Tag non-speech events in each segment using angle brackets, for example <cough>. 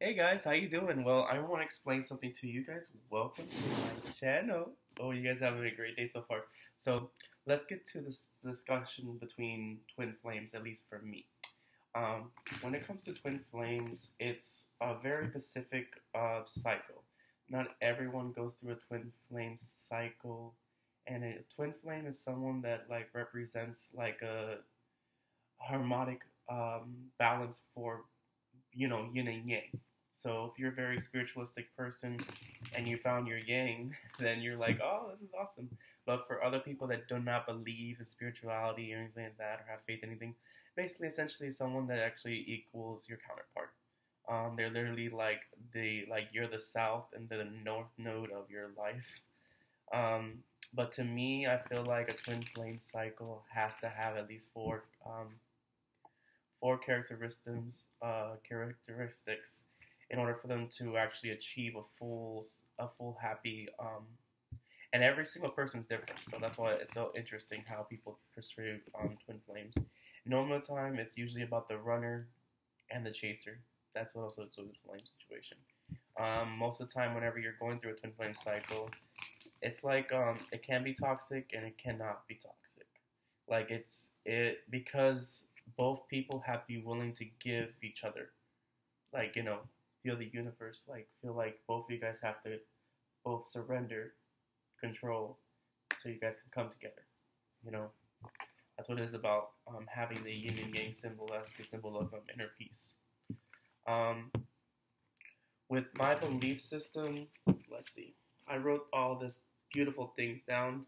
Hey guys, how you doing? Well, I want to explain something to you guys. Welcome to my channel. Oh, you guys having a great day so far. So let's get to this discussion between twin flames, at least for me. Um, when it comes to twin flames, it's a very specific uh, cycle. Not everyone goes through a twin flame cycle, and a twin flame is someone that like represents like a harmonic um, balance for you know yin and yang. So if you're a very spiritualistic person and you found your yang, <laughs> then you're like, oh, this is awesome. But for other people that do not believe in spirituality or anything like that or have faith in anything, basically, essentially, someone that actually equals your counterpart. Um, they're literally like the like you're the south and the north node of your life. Um, but to me, I feel like a twin flame cycle has to have at least four um, four characteristics uh, characteristics in order for them to actually achieve a full a full happy um, and every single person's different. So that's why it's so interesting how people pursue um, twin flames. Normal time it's usually about the runner and the chaser. That's what also a twin flame situation. Um, most of the time whenever you're going through a twin flame cycle it's like um, it can be toxic and it cannot be toxic. Like it's it because both people have to be willing to give each other like you know feel the universe like feel like both of you guys have to both surrender control so you guys can come together you know? That's what it is about um, having the yin and yang symbol as the symbol of um, inner peace. Um, with my belief system let's see. I wrote all this beautiful things down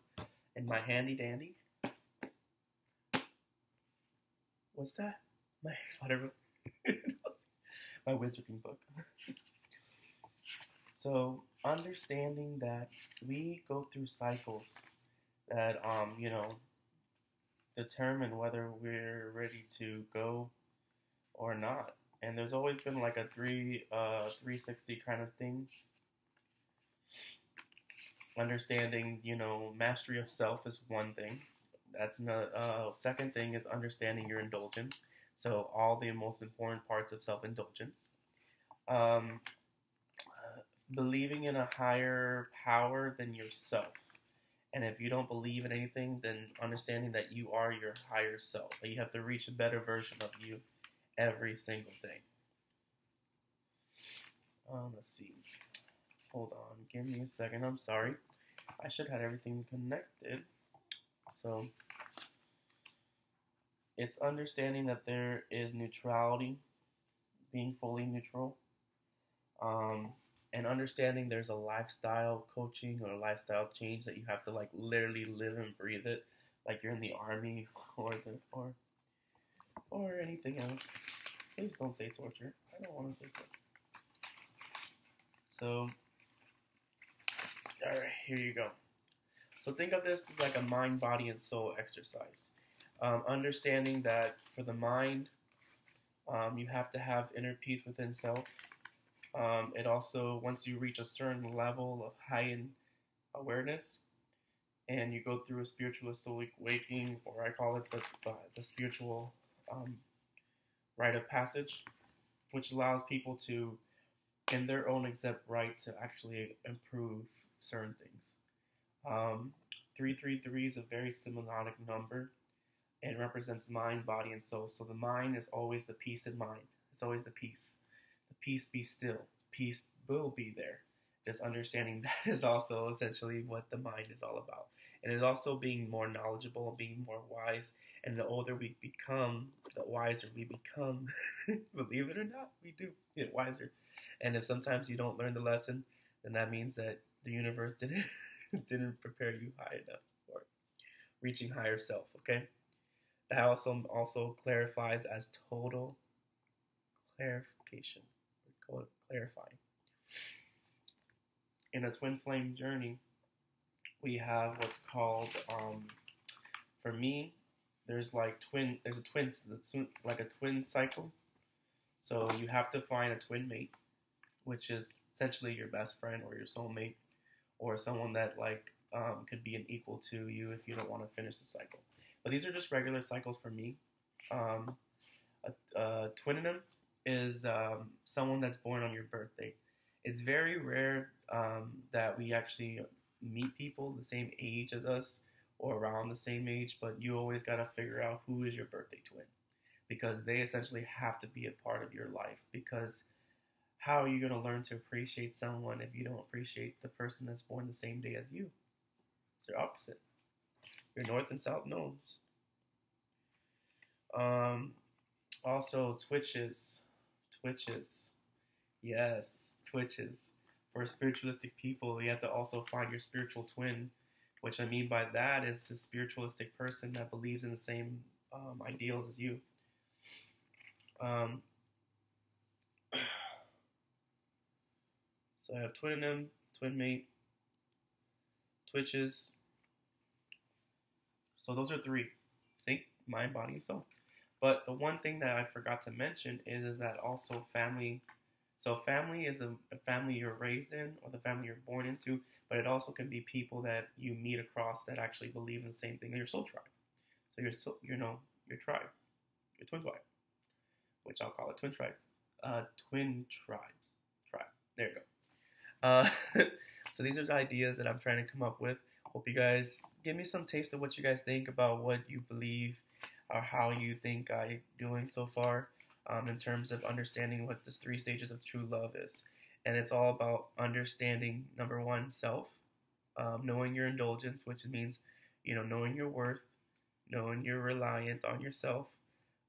in my handy dandy. What's that? My <laughs> whatever my wizarding book. <laughs> so understanding that we go through cycles that um, you know determine whether we're ready to go or not. And there's always been like a three uh 360 kind of thing. Understanding, you know, mastery of self is one thing. That's the uh, second thing is understanding your indulgence. So all the most important parts of self-indulgence. Um, uh, believing in a higher power than yourself. And if you don't believe in anything, then understanding that you are your higher self. That you have to reach a better version of you every single day. Um, let's see. Hold on. Give me a second. I'm sorry. I should have everything connected. So it's understanding that there is neutrality, being fully neutral, um, and understanding there's a lifestyle coaching or lifestyle change that you have to like literally live and breathe it, like you're in the army <laughs> or the or or anything else. Please don't say torture. I don't want to say torture. So, all right, here you go. So think of this as like a mind, body, and soul exercise. Um, understanding that for the mind, um, you have to have inner peace within self. Um, it also, once you reach a certain level of heightened awareness, and you go through a spiritualistic awakening, or I call it the, the, the spiritual um, rite of passage, which allows people to, in their own exact right, to actually improve certain things. Um, 333 is a very symbiotic number and represents mind, body, and soul. So the mind is always the peace in mind. It's always the peace. The peace be still. Peace will be there. Just understanding <laughs> that is also essentially what the mind is all about. And it's also being more knowledgeable, being more wise. And the older we become, the wiser we become. <laughs> Believe it or not, we do get wiser. And if sometimes you don't learn the lesson, then that means that the universe <laughs> didn't didn't prepare you high enough for reaching higher self. Okay. That also also clarifies as total clarification. clarifying. In a twin flame journey, we have what's called, um, for me, there's like twin. There's a twin, like a twin cycle. So you have to find a twin mate, which is essentially your best friend or your soulmate, or someone that like um, could be an equal to you if you don't want to finish the cycle. But these are just regular cycles for me. Um, a, a is um, someone that's born on your birthday. It's very rare um, that we actually meet people the same age as us or around the same age, but you always got to figure out who is your birthday twin because they essentially have to be a part of your life. Because how are you going to learn to appreciate someone if you don't appreciate the person that's born the same day as you? It's your opposite. Your north and south nodes. Um, also, twitches. Twitches. Yes, twitches. For spiritualistic people, you have to also find your spiritual twin. Which I mean by that is a spiritualistic person that believes in the same um, ideals as you. Um, <clears throat> so I have twin them, twin mate, twitches. So those are three. Think, mind, body, and soul. But the one thing that I forgot to mention is, is that also family. So family is a, a family you're raised in or the family you're born into, but it also can be people that you meet across that actually believe in the same thing in your soul tribe. So your soul, you know your tribe, your twin tribe, which I'll call it twin tribe, uh, twin tribes, tribe. There you go. Uh, <laughs> so these are the ideas that I'm trying to come up with. Hope you guys give me some taste of what you guys think about what you believe or how you think I'm doing so far um, in terms of understanding what this three stages of true love is. And it's all about understanding number one, self, um, knowing your indulgence, which means you know knowing your worth, knowing you're reliant on yourself,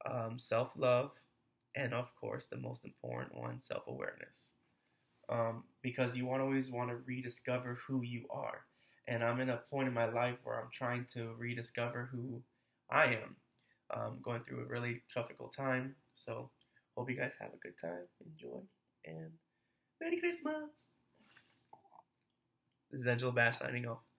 um, self love, and of course the most important one, self awareness. Um, because you want always want to rediscover who you are. And I'm in a point in my life where I'm trying to rediscover who I am um, going through a really difficult time. So, hope you guys have a good time, enjoy, and Merry Christmas! This is Angelo Bash signing off.